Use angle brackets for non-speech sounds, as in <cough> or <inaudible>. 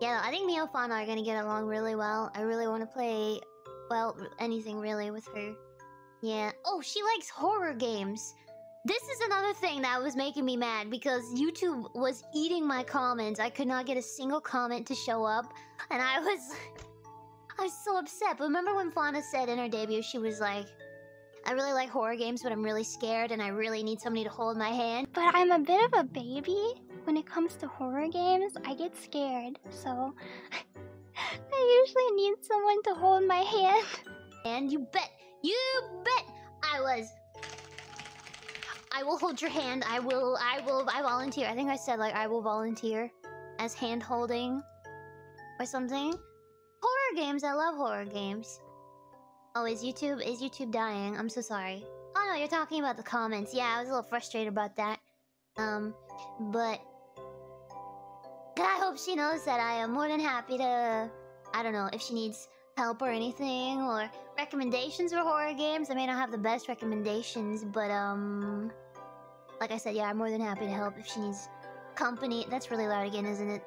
Yeah, I think Fauna are gonna get along really well. I really want to play, well, anything really with her. Yeah. Oh, she likes horror games. This is another thing that was making me mad because YouTube was eating my comments. I could not get a single comment to show up, and I was, <laughs> I was so upset. But remember when Fauna said in her debut, she was like, "I really like horror games, but I'm really scared, and I really need somebody to hold my hand." But I'm a bit of a baby when it comes to horror games. I get scared, so <laughs> I usually need someone to hold my hand. And you bet, you bet, I was. I will hold your hand. I will. I will. I volunteer. I think I said like I will volunteer as hand holding or something. Horror games. I love horror games. Oh, is YouTube is YouTube dying? I'm so sorry. Oh no, you're talking about the comments. Yeah, I was a little frustrated about that. Um, but I hope she knows that I am more than happy to. I don't know if she needs help or anything or recommendations for horror games. I may not have the best recommendations, but um, like I said, yeah, I'm more than happy to help if she needs company. That's really loud again, isn't it?